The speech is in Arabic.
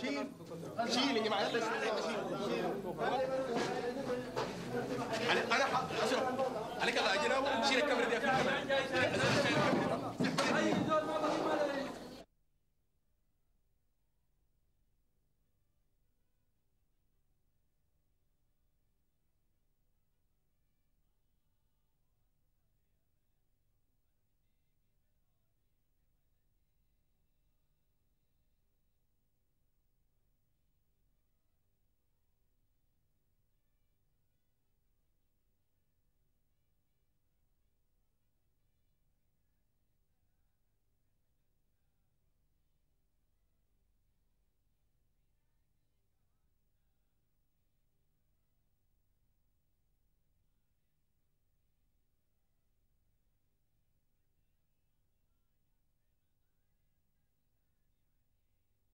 شيل. شيل يا جماعة شيل. أنا أنا ح- عليك الله أجي شيل الكاميرا دي في الكاميرا